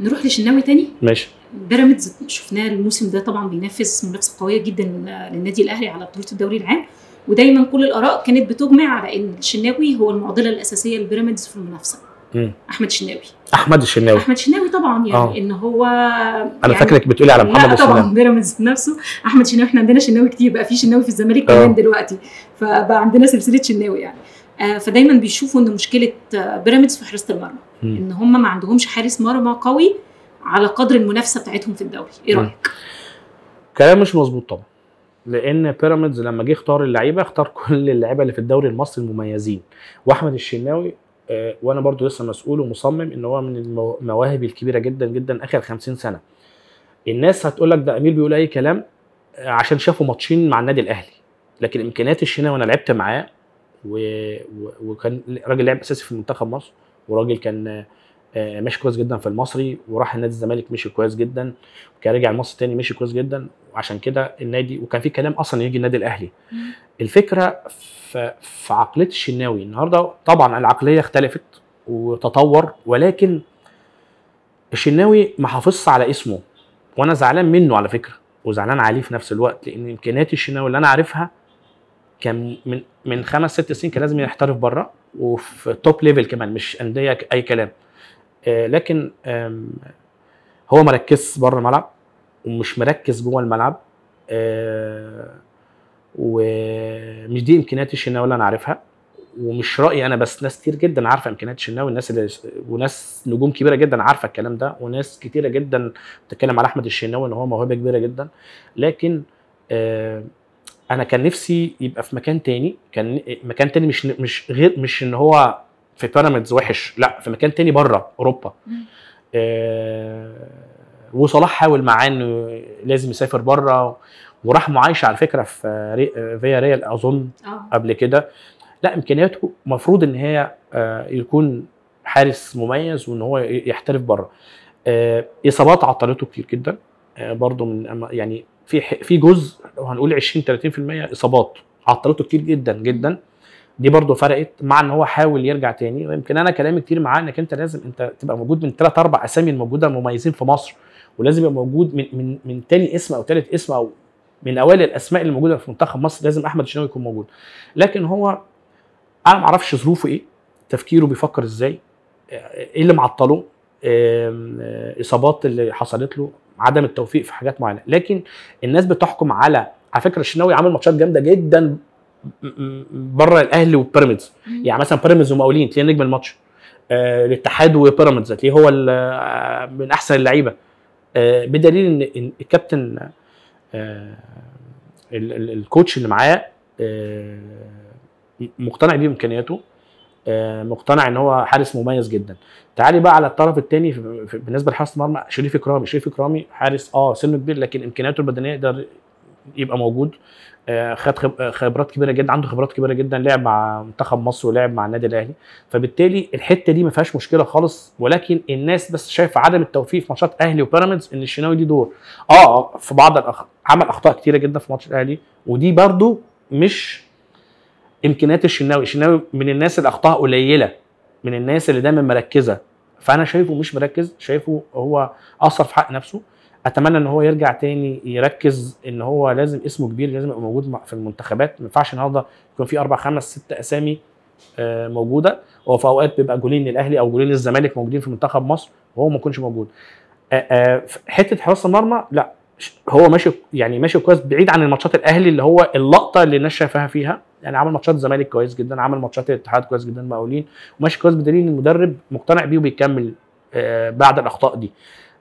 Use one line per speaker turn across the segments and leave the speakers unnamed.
نروح للشناوي تاني؟
ماشي.
بيراميدز شفناه الموسم ده طبعا بينافس منافسة قوية جدا للنادي الأهلي على بطولة الدوري العام. ودايما كل الآراء كانت بتجمع على إن الشناوي هو المعضلة الأساسية لبيراميدز في المنافسة.
مم.
أحمد الشناوي.
أحمد الشناوي.
أحمد الشناوي طبعا يعني
آه.
إن هو
أنا
يعني
فاكرك بتقولي على محمد
لا طبعا
الشناوي.
بيراميدز نفسه. أحمد الشناوي إحنا عندنا شناوي كتير بقى في شناوي في الزمالك
آه.
كمان دلوقتي. فبقى عندنا سلسلة شناوي يعني. آه، فدايما بيشوفوا إن مشكلة آه، بيراميدز في حراسة المرمى. إن هم ما عندهمش حارس مرمى قوي على قدر المنافسة بتاعتهم في الدوري
إيه.
رأيك
كلام مش مظبوط طبعا لأن بيراميدز لما جه اختار اللعيبة اختار كل اللعيبة اللي في الدوري المصري المميزين وأحمد الشناوي آه، وأنا برضو لسه مسؤول ومصمم إن هو من المو- المواهب الكبيرة جدا جدا آخر 50 سنة الناس هتقول لك ده أمير بيقول أي كلام آه، عشان شافوا ماتشين مع النادي الأهلي لكن إمكانيات الشناوي أنا لعبت معاه. وكان راجل لعب أساسي في منتخب مصر وراجل كان آه، ماشي كويس جدا في المصري وراح نادي الزمالك مشي كويس جدا كان رجع مصر تاني مشي كويس جدا وعشان كده النادي وكان في كلام أصلا يجي النادي الأهلي. الفكرة في, في عقلية الشناوي النهارده طبعا العقلية اختلفت وتطور ولكن الشناوي ما حافظش على اسمه وأنا زعلان منه على فكرة وزعلان عليه في نفس الوقت لأن امكانيات الشناوي اللي أنا عارفها كان من من خمس ست سنين كان لازم يحترف بره وفي top level كمان مش أندية أي كلام. آه، لكن هو مركز بره الملعب ومش مركز جوه الملعب. آه، ومش دي إمكانيات الشناوي اللي أنا عارفها. ومش رأيي أنا بس ناس كتير جدا عارفة إمكانيات الشناوي الناس اللي وناس نجوم كبيرة جدا عارفة الكلام ده وناس كتيرة جدا بتتكلم على أحمد الشناوي إن هو موهبة كبيرة جدا. لكن آه أنا كان نفسي يبقى في مكان تاني. كان مكان تاني مش مش غير مش إن هو في بيراميدز وحش. لأ في مكان تاني بره
أوروبا.
آه وصلاح حاول معاه إنه لازم يسافر بره. وراح معايشة على فكرة في ري- فيا ريال أظن
آه.
قبل كده. لأ إمكانياته المفروض إن هي آه، يكون حارس مميز وإن هو يحترف بره. آه، إصابات عطلته كتير جدا. آه، برضو من يعني في في جزء لو هنقول 20 30% إصابات. عطلته كتير جدا جدا. دي برضو فرقت مع إن هو حاول يرجع تاني. ويمكن أنا كلامي كتير معاه إنك أنت لازم أنت تبقى موجود من ثلاث أربع أسامي الموجودة مميزين في مصر. ولازم يبقى موجود من من من تاني اسم أو تالت اسم أو من أوائل الأسماء اللي موجودة في منتخب مصر لازم أحمد الشناوي يكون موجود. لكن هو أنا ما أعرفش ظروفه إيه تفكيره بيفكر إزاي إيه اللي معطله آه، إصابات اللي حصلت له. عدم التوفيق في حاجات معينة. لكن الناس بتحكم على على فكرة الشناوي عامل ماتشات جامدة جدا بره الأهلي وبيراميدز. يعني مثلا بيراميدز ومقاولين تلاقيه نجم الماتش آه، الاتحاد وبيراميدز هتلاقيه هو آه، من أحسن اللعيبة. آه، بدليل إن الكابتن آه، ال- ال- الكوتش اللي معاه آه، مقتنع بيه امكانياته آه، مقتنع إن هو حارس مميز جدا. تعالي بقى على الطرف الثاني بالنسبة لحارس المرمى شريف إكرامي. شريف إكرامي حارس آه سنه كبير لكن إمكانياته البدنية يقدر يبقى موجود. آه، خد آه، خبرات كبيرة جدا عنده خبرات كبيرة جدا لعب مع منتخب مصر ولعب مع النادي الأهلي. فبالتالي الحتة دي ما فيهاش مشكلة خالص ولكن الناس بس شايفة عدم التوفيق في ماتشات أهلي وبيراميدز إن الشناوي ليه دور. آه في بعض الأخ... عمل أخطاء كتيرة جدا في ماتش الأهلي ودي برضو مش امكانيات الشناوي. الشناوي من الناس اللي اخطاء قليلة من الناس اللي دايما مركزة. فأنا شايفه مش مركز شايفه هو اثر في حق نفسه. أتمنى إن هو يرجع تاني يركز إن هو لازم اسمه كبير لازم يبقى موجود في المنتخبات. ما ينفعش النهارده يكون في أربع خمس ست أسامي آه، موجودة. هو في أوقات بيبقى جولين للأهلي أو جولين للزمالك موجودين في منتخب مصر وهو ما يكونش موجود. آه، آه، حتة حراسة المرمى لا. هو ماشي يعني ماشي كويس بعيد عن الماتشات الأهلي اللي هو اللقطة اللي الناس شايفاها فيها. يعني عمل ماتشات الزمالك كويس جدا عمل ماتشات الاتحاد كويس جدا مقاولين وماشي كويس بدليل إن المدرب مقتنع بيه وبيكمل آه، بعد الأخطاء دي.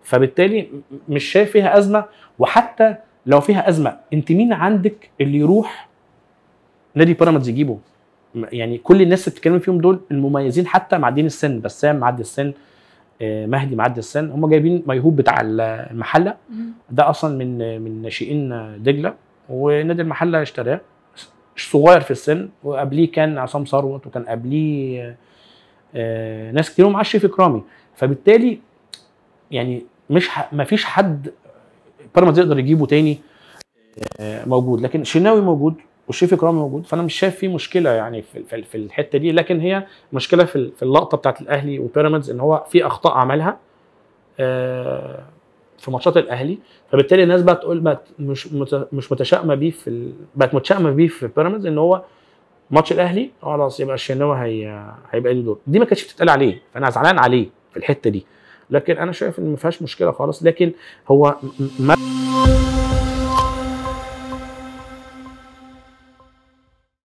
فبالتالي مش شايف فيها أزمة. وحتى لو فيها أزمة أنت مين عندك اللي يروح نادي بيراميدز يجيبه؟ يعني كل الناس اللي بتتكلم فيهم دول المميزين حتى معديين السن بسام معدي السن مهدي معدي السن. هم جايبين ميهوب بتاع ال-
المحلة.
ده أصلا من من ناشئين دجلة ونادي المحلة اشتراه. صغير في السن وقبليه كان عصام ثروت وكان قبليه آه، ناس كتير ومعاه شريف إكرامي. فبالتالي يعني مش. ما فيش حد بيراميدز يقدر يجيبه تاني آه، موجود. لكن الشناوي موجود. والشريف اكرامي موجود. فأنا مش شايف فيه مشكلة يعني في في, في الحتة دي. لكن هي مشكلة في في اللقطة بتاعت الأهلي وبيراميدز إن هو في أخطاء عملها آه، في ماتشات الأهلي. فبالتالي الناس بقى تقول بقت مش مش متشائمة بيه في. بقت متشائمة بيه في بيراميدز إن هو ماتش الأهلي خلاص يبقى الشناوي هي... هيبقى ليه دور. دي ما كانتش بتتقال عليه. فأنا زعلان عليه في الحتة دي. لكن أنا شايف إن ما فيهاش مشكلة خالص. لكن هو ما